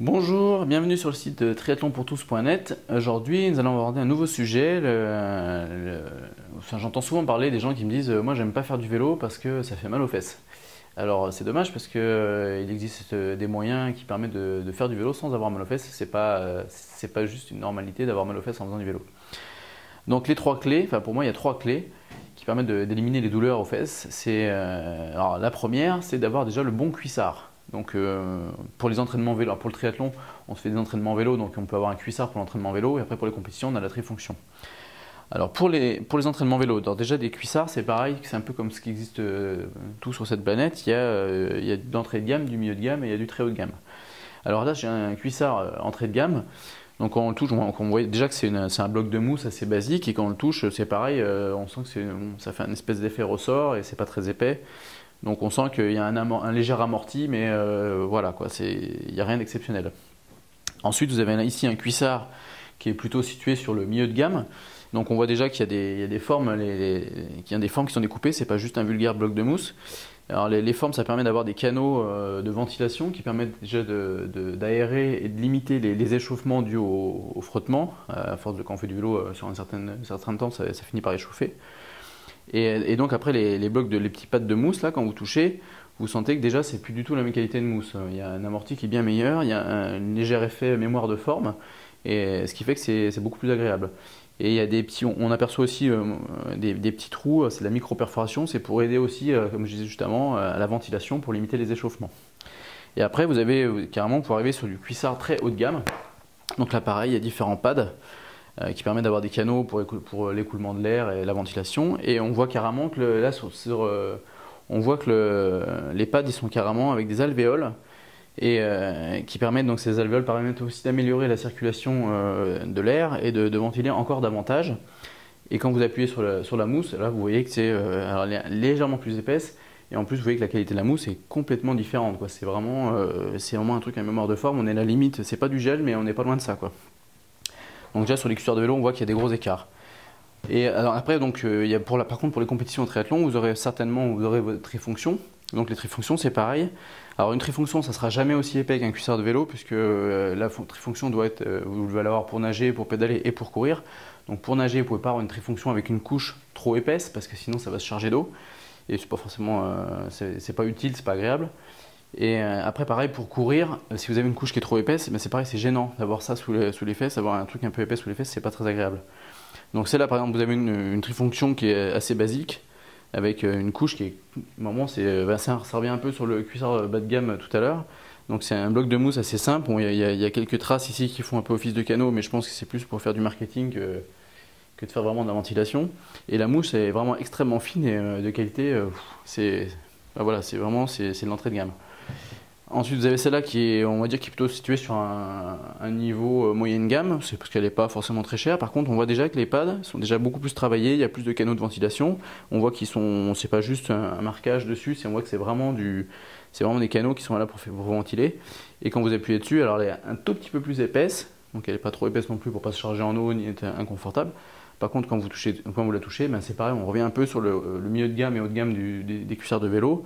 Bonjour, bienvenue sur le site triathlonpourtous.net. Aujourd'hui, nous allons aborder un nouveau sujet. J'entends souvent parler des gens qui me disent Moi, j'aime pas faire du vélo parce que ça fait mal aux fesses. Alors, c'est dommage parce qu'il euh, existe euh, des moyens qui permettent de, faire du vélo sans avoir mal aux fesses. C'est pas, euh, pas juste une normalité d'avoir mal aux fesses en faisant du vélo. Donc, les trois clés, enfin, pour moi, il y a trois clés qui permettent d'éliminer les douleurs aux fesses. C'est, la première, c'est d'avoir déjà le bon cuissard. Donc euh, pour les entraînements vélo, pour le triathlon, on se fait des entraînements vélo, donc on peut avoir un cuissard pour l'entraînement vélo, et après pour les compétitions, on a la trifonction. Alors pour les, pour les entraînements vélo, déjà des cuissards, c'est pareil, c'est un peu comme ce qui existe euh, tout sur cette planète. Il y a, euh, il y a d'entrée de gamme, du milieu de gamme et il y a du très haut de gamme. Alors là, j'ai un cuissard entrée de gamme. Donc quand on le touche, on, voit déjà que c'est un bloc de mousse assez basique et quand on le touche, c'est pareil, on sent que ça fait un espèce d'effet ressort et c'est pas très épais. Donc on sent qu'il y a un, léger amorti, mais euh, voilà, quoi, il n'y a rien d'exceptionnel. Ensuite, vous avez ici un cuissard qui est plutôt situé sur le milieu de gamme. Donc on voit déjà qu'il y, a des formes, y a des formes qui sont découpées, c'est pas juste un vulgaire bloc de mousse. Alors les, formes, ça permet d'avoir des canaux euh, de ventilation qui permettent déjà d'aérer et de limiter les, échauffements dus au, frottement. À force de quand on fait du vélo euh, sur un certain temps, ça, finit par échauffer. Et, donc après les, blocs de les petits pattes de mousse là, quand vous touchez, vous sentez que déjà c'est plus du tout la même qualité de mousse. Il y a un amorti qui est bien meilleur, il y a un, léger effet mémoire de forme, et ce qui fait que c'est beaucoup plus agréable. Et il y a des petits, on aperçoit aussi euh, des, petits trous, c'est de la micro-perforation, c'est pour aider aussi, euh, comme je disais justement, à la ventilation pour limiter les échauffements. Et après vous avez euh, carrément pour arriver sur du cuissard très haut de gamme. Donc là pareil, il y a différents pads. Euh, qui permet d'avoir des canaux pour, pour l'écoulement de l'air et la ventilation. Et on voit carrément que là, sur, euh, on voit que les pads ils sont carrément avec des alvéoles et euh, qui permettent donc ces alvéoles permettent aussi d'améliorer la circulation de l'air et de, ventiler encore davantage. Et quand vous appuyez sur la, sur la mousse, là vous voyez que c'est légèrement plus épaisse et en plus vous voyez que la qualité de la mousse est complètement différente. C'est vraiment, c'est vraiment un truc à mémoire de forme. On est à la limite, c'est pas du gel mais on n'est pas loin de ça quoi. Donc déjà sur les cuissards de vélo, on voit qu'il y a des gros écarts. Et après, donc, euh, par contre, pour les compétitions au triathlon, vous aurez certainement vous aurez votre trifonction. Donc les trifonctions, c'est pareil. Alors une trifonction, ça sera jamais aussi épais qu'un cuissard de vélo, puisque euh, la trifonction doit être, euh, vous devez l'avoir pour nager, pour pédaler et pour courir. Donc pour nager, vous pouvez pas avoir une trifonction avec une couche trop épaisse, parce que sinon ça va se charger d'eau. Et c'est pas forcément, c'est pas utile, c'est pas agréable. Et euh, après, pareil, pour courir, euh, si vous avez une couche qui est trop épaisse, ben, c'est pareil, c'est gênant d'avoir ça sous les, fesses, avoir un truc un peu épais sous les fesses, c'est pas très agréable. Donc celle-là, par exemple, vous avez une, trifonction qui est assez basique, avec euh, une couche qui est, moment, c'est, ça, revient un peu sur le cuissard bas de gamme tout à l'heure. Donc c'est un bloc de mousse assez simple. Il y, a quelques traces ici qui font un peu office de canot, mais je pense que c'est plus pour faire du marketing que, de faire vraiment de la ventilation. Et la mousse est vraiment extrêmement fine et de qualité. c'est, ben, voilà, vraiment c'est, c'est l'entrée de gamme. Ensuite, vous avez celle-là qui est, on va dire, qui est plutôt située sur un, niveau euh, moyenne gamme, c'est parce qu'elle n'est pas forcément très chère. Par contre, on voit déjà que les pads sont déjà beaucoup plus travaillés, il y a plus de canaux de ventilation. On voit qu'ils sont, c'est pas juste un, marquage dessus, on voit que c'est vraiment du, c'est vraiment des canaux qui sont là pour, pour ventiler. Et quand vous appuyez dessus, alors elle est un tout petit peu plus épaisse, donc elle n'est pas trop épaisse non plus pour pas se charger en eau ni être inconfortable. Par contre, quand vous, touchez, quand vous la touchez, ben c'est pareil, on revient un peu sur le, milieu de gamme et haut de gamme des, des cuissards de vélo.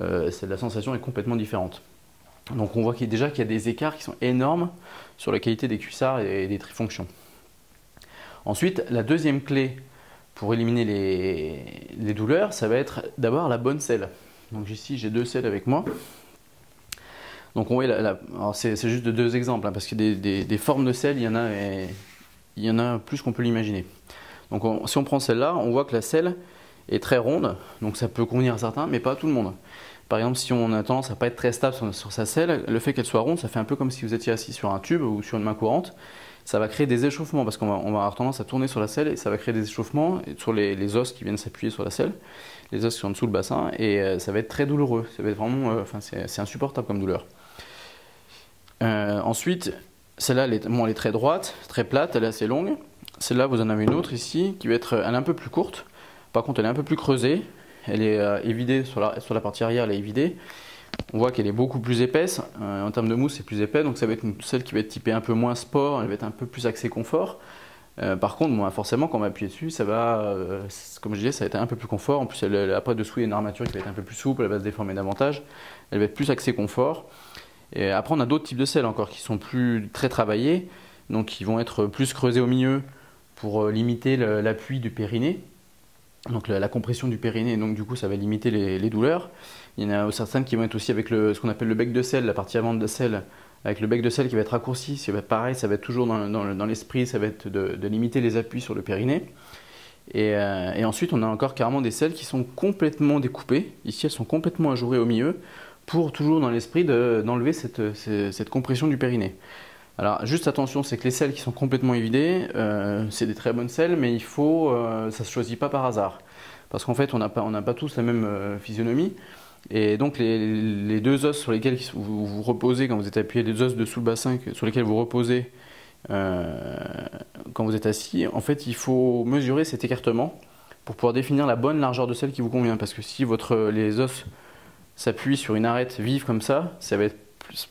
Euh, la sensation est complètement différente. Donc on voit déjà qu'il y a des écarts qui sont énormes sur la qualité des cuissards et des trifonctions. Ensuite, la deuxième clé pour éliminer les, douleurs, ça va être d'avoir la bonne selle. Donc ici j'ai deux selles avec moi. Donc on voit, c'est, juste de deux exemples, hein, parce que des, formes de selles, il y en a, il y en a plus qu'on peut l'imaginer. Donc si on prend celle-là, on voit que la selle est très ronde, donc ça peut convenir à certains, mais pas à tout le monde. Par exemple, si on a tendance à pas être très stable sur, sa selle, le fait qu'elle soit ronde, ça fait un peu comme si vous étiez assis sur un tube ou sur une main courante. Ça va créer des échauffements parce qu'on va, avoir tendance à tourner sur la selle et ça va créer des échauffements sur les, os qui viennent s'appuyer sur la selle, les os qui sont en dessous le bassin et euh, ça va être très douloureux. Ça va être vraiment, euh, enfin, c'est insupportable comme douleur. Euh, ensuite, celle-là, elle, elle, est très droite, très plate, elle est assez longue. Celle-là, vous en avez une autre ici qui va être, un peu plus courte. Par contre, elle est un peu plus creusée. Elle est euh, évidée sur la, partie arrière, elle est évidée. On voit qu'elle est beaucoup plus épaisse. Euh, en termes de mousse, c'est plus épais. Donc ça va être une, celle qui va être typée un peu moins sport. Elle va être un peu plus axée confort. Euh, par contre, moi, forcément, quand on va appuyer dessus, ça va, comme je disais, ça va être un peu plus confort. En plus, elle, après dessous, il y a une armature qui va être un peu plus souple, elle va se déformer davantage. Elle va être plus axée confort. Et après, on a d'autres types de selles encore qui sont plus très travaillés, donc qui vont être plus creusés au milieu pour limiter l'appui du périnée, donc la, compression du périnée, donc du coup ça va limiter les, douleurs. Il y en a certaines qui vont être aussi avec ce qu'on appelle le bec de sel, la partie avant de selle, avec le bec de sel qui va être raccourci. C'est pareil, ça va être toujours dans, l'esprit, ça va être de, limiter les appuis sur le périnée. Euh, et, ensuite, on a encore carrément des selles qui sont complètement découpées. Ici, elles sont complètement ajourées au milieu pour toujours dans l'esprit d'enlever cette, compression du périnée. Alors, juste attention, c'est que les selles qui sont complètement évidées, euh, c'est des très bonnes selles, mais il faut, euh, ça se choisit pas par hasard. Parce qu'en fait, on n'a pas, pas tous la même physionomie. Et donc les, deux os sur lesquels vous, vous, reposez quand vous êtes appuyé, les os dessous le bassin sur lesquels vous reposez euh, quand vous êtes assis, en fait il faut mesurer cet écartement pour pouvoir définir la bonne largeur de selle qui vous convient. Parce que si votre, les os s'appuient sur une arête vive comme ça, ça va être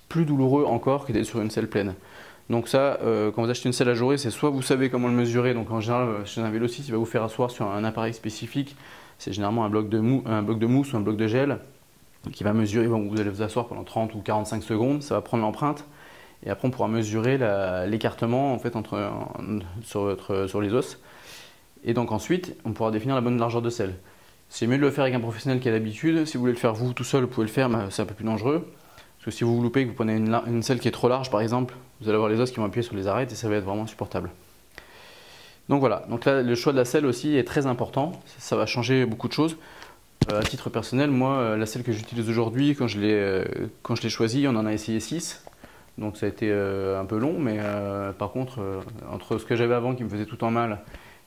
plus, douloureux encore que d'être sur une selle pleine. Donc ça, euh, quand vous achetez une selle à jouer, c'est soit vous savez comment le mesurer, donc en général chez un vélociste, il va vous faire asseoir sur un appareil spécifique, c'est généralement un bloc, de un bloc de mousse ou un bloc de gel, qui va mesurer, vous allez vous asseoir pendant 30 ou 45 secondes, ça va prendre l'empreinte, et après on pourra mesurer l'écartement en fait, entre, sur, sur les os. Et donc ensuite, on pourra définir la bonne largeur de selle. C'est mieux de le faire avec un professionnel qui a l'habitude. Si vous voulez le faire vous tout seul, vous pouvez le faire, mais c'est un peu plus dangereux. Parce que si vous vous loupez, que vous prenez une, selle qui est trop large par exemple, vous allez avoir les os qui vont appuyer sur les arêtes et ça va être vraiment insupportable. Donc voilà, donc le choix de la selle aussi est très important, ça va changer beaucoup de choses. Euh, à titre personnel, moi, euh, la selle que j'utilise aujourd'hui, quand je l'ai euh, choisie, on en a essayé 6. Donc ça a été un peu long, mais par contre, entre ce que j'avais avant qui me faisait tout en mal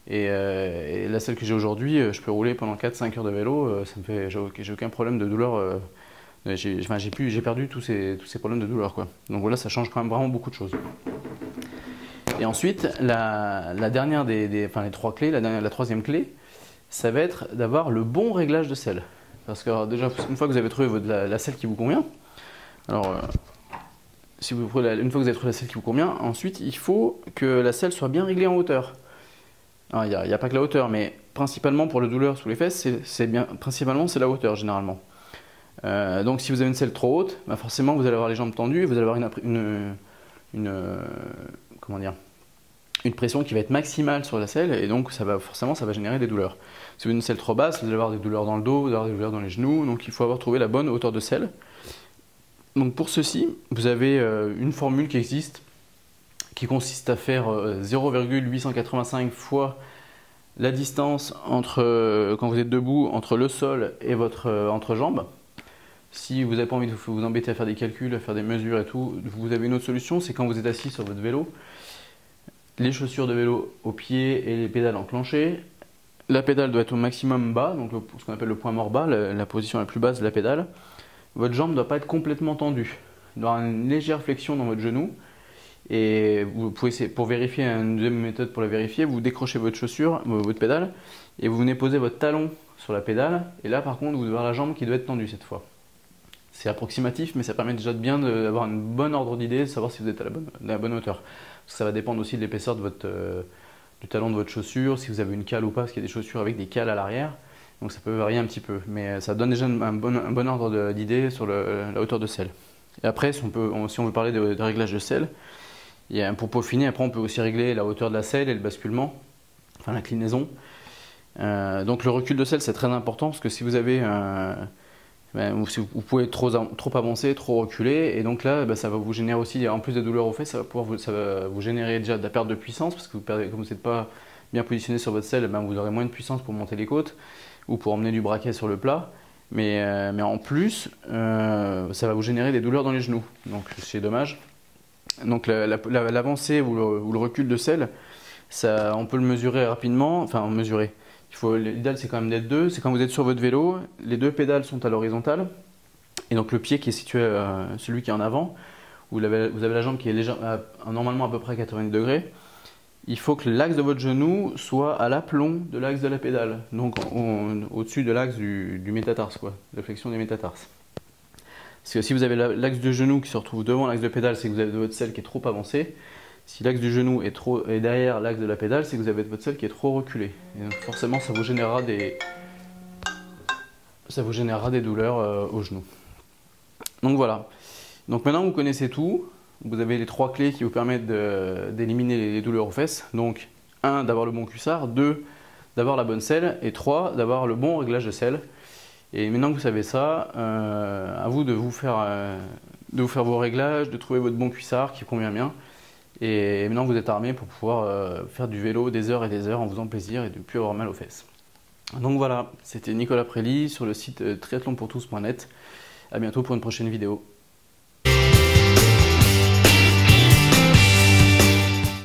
et, la selle que j'ai aujourd'hui, je peux rouler pendant 4-5 heures de vélo, ça me fait, j'ai aucun problème de douleur. J'ai perdu tous ces, problèmes de douleur. Donc voilà, ça change quand même vraiment beaucoup de choses. Et ensuite, la, dernière des, trois clés, la, la troisième clé, ça va être d'avoir le bon réglage de selle. Parce que déjà, une fois que vous avez trouvé la, selle qui vous convient, alors euh, une fois que vous avez trouvé la selle qui vous convient, ensuite il faut que la selle soit bien réglée en hauteur. Il n'y a, pas que la hauteur, mais principalement pour le douleur sous les fesses, principalement c'est la hauteur généralement. Euh, donc si vous avez une selle trop haute, bah forcément vous allez avoir les jambes tendues vous allez avoir une, une, pression qui va être maximale sur la selle et donc ça va forcément ça va générer des douleurs. Si vous avez une selle trop basse, vous allez avoir des douleurs dans le dos, vous allez avoir des douleurs dans les genoux, donc il faut avoir trouvé la bonne hauteur de selle. Donc pour ceci, vous avez euh, une formule qui existe qui consiste à faire 0,885 euh, fois la distance entre euh, quand vous êtes debout entre le sol et votre entrejambe. Si vous n'avez pas envie de vous embêter à faire des calculs, à faire des mesures et tout, vous avez une autre solution, c'est quand vous êtes assis sur votre vélo, les chaussures de vélo au pied et les pédales enclenchées. La pédale doit être au maximum bas, donc ce qu'on appelle le point mort bas, la, position la plus basse de la pédale. Votre jambe ne doit pas être complètement tendue. Il doit y avoir une légère flexion dans votre genou. Et vous pouvez, pour vérifier, une deuxième méthode pour la vérifier, vous décrochez votre chaussure, euh, votre pédale, et vous venez poser votre talon sur la pédale. Et là, par contre, vous devez avoir la jambe qui doit être tendue cette fois. C'est approximatif, mais ça permet déjà de bien d'avoir un bon ordre d'idée, de savoir si vous êtes à la bonne, à la bonne hauteur. Ça va dépendre aussi de l'épaisseur euh, du talon de votre chaussure, si vous avez une cale ou pas, parce qu'il y a des chaussures avec des cales à l'arrière. Donc ça peut varier un petit peu, mais euh, ça donne déjà un bon, un bon ordre d'idée sur la hauteur de selle. Et après, si on, veut parler de, réglage de selle, il y a, pour peaufiner, après on peut aussi régler la hauteur de la selle et le basculement, enfin l'inclinaison. Euh, donc le recul de selle c'est très important parce que si vous avez un vous pouvez trop, trop avancé, trop reculé, et donc là, ben, ça va vous générer aussi, en plus des douleurs aux fesses, ça va, pouvoir vous, générer déjà de la perte de puissance, parce que comme vous n'êtes pas bien positionné sur votre selle, ben, vous aurez moins de puissance pour monter les côtes, ou pour emmener du braquet sur le plat, mais, euh, en plus, euh, ça va vous générer des douleurs dans les genoux, donc c'est dommage. Donc l'avancée ou, le recul de selle, on peut le mesurer rapidement, enfin mesurer, L'idéal, c'est quand même d'être deux. C'est quand vous êtes sur votre vélo, les deux pédales sont à l'horizontale. Et donc le pied qui est situé, euh, celui qui est en avant, avez, vous avez la jambe qui est légère, normalement à peu près 90 degrés. Il faut que l'axe de votre genou soit à l'aplomb de l'axe de la pédale, donc au-dessus de l'axe du, du, métatarse, quoi, de la flexion des métatarses. Parce que si vous avez l'axe du genou qui se retrouve devant l'axe de pédale, c'est que vous avez votre selle qui est trop avancée. Si l'axe du genou est, trop, derrière l'axe de la pédale, c'est que vous avez votre selle qui est trop reculée. Et donc forcément, ça vous générera des, ça vous générera des douleurs euh, au genou. Donc voilà. Donc maintenant vous connaissez tout, vous avez les trois clés qui vous permettent d'éliminer les douleurs aux fesses. Donc 1. d'avoir le bon cuissard, 2. d'avoir la bonne selle et 3. d'avoir le bon réglage de selle. Et maintenant que vous savez ça, euh, à vous de vous, faire, euh, de vous faire vos réglages, de trouver votre bon cuissard qui convient bien. Et maintenant vous êtes armé pour pouvoir euh, faire du vélo des heures et des heures en faisant plaisir et de ne plus avoir mal aux fesses. Donc voilà, c'était Nicolas Prély sur le site triathlonpourtous.net. A bientôt pour une prochaine vidéo.